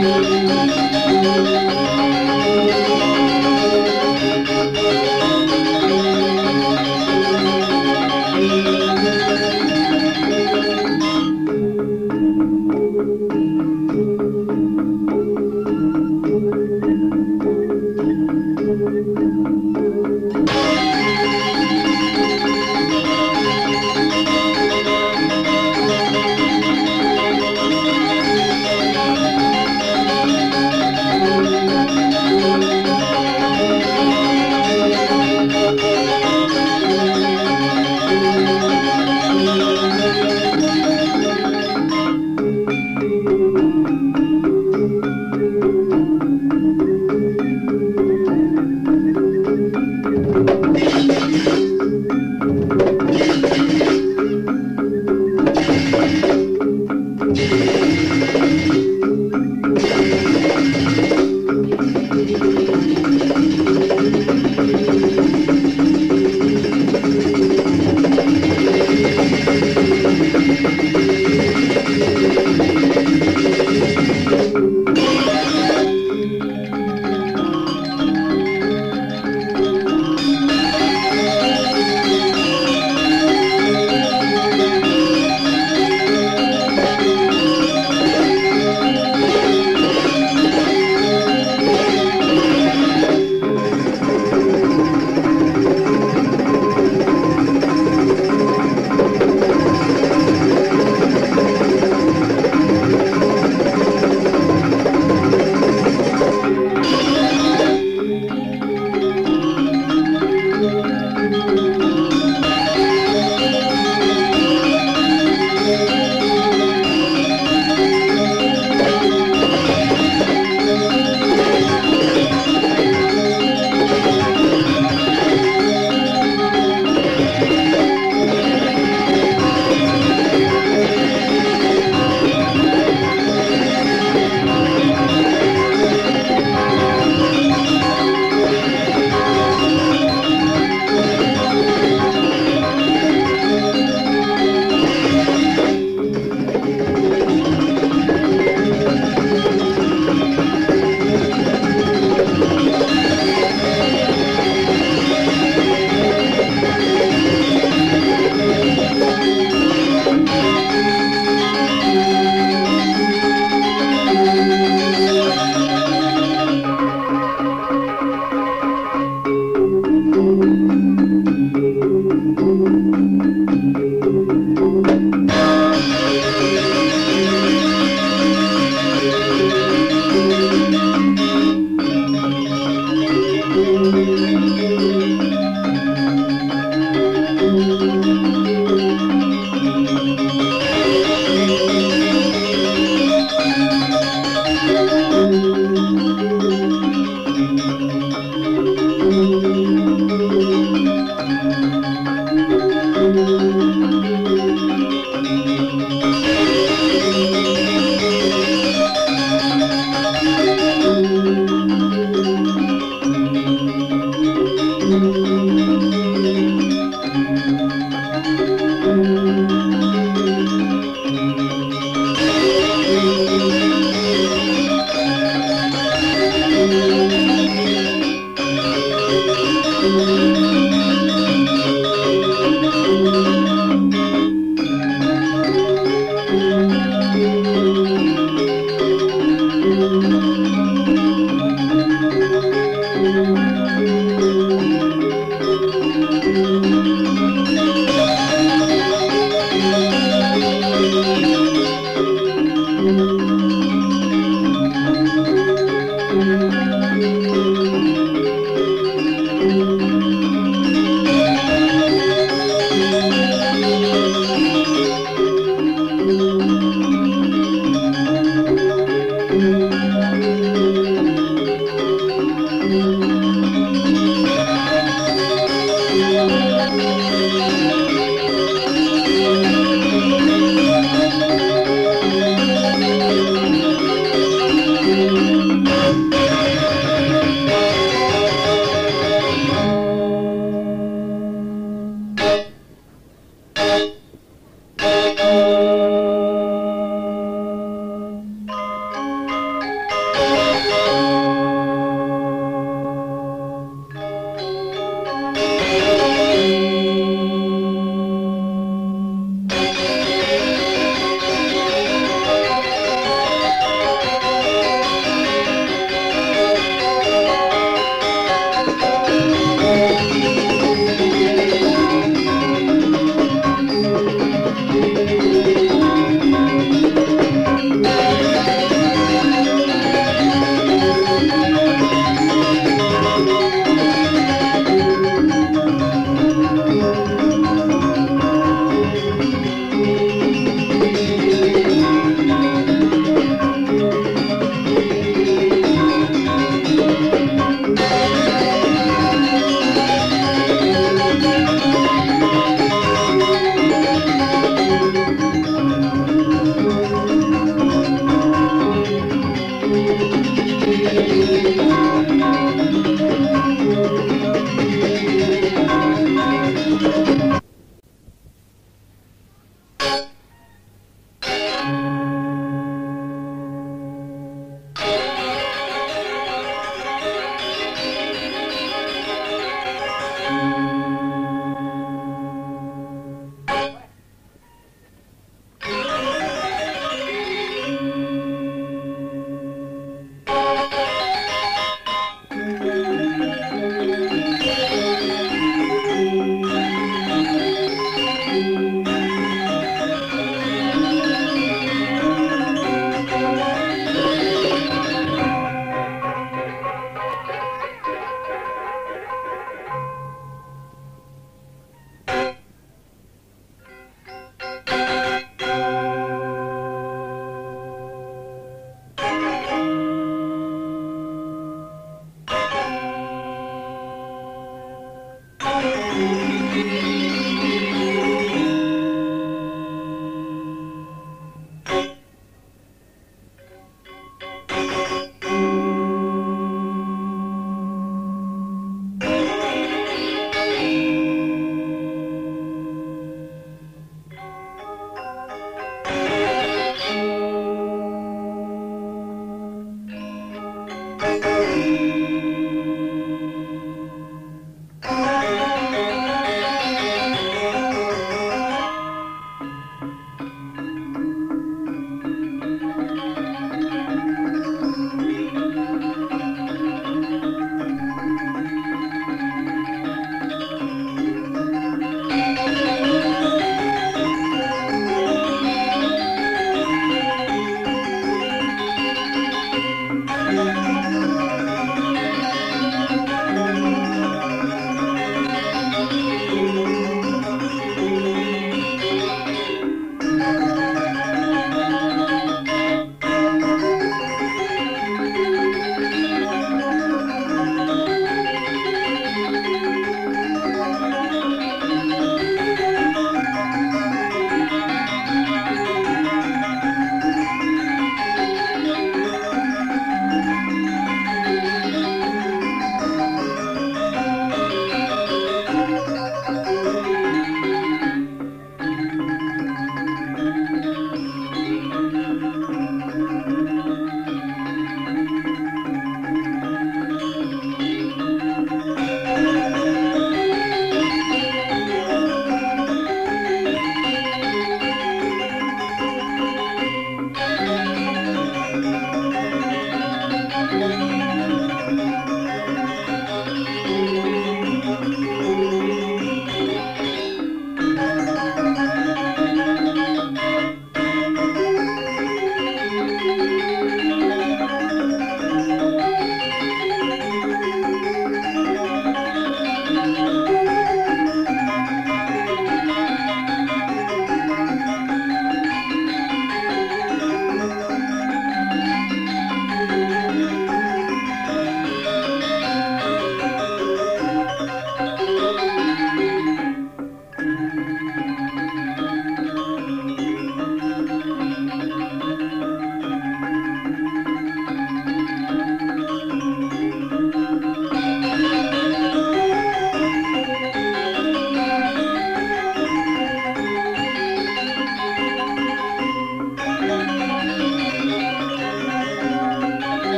なるほど。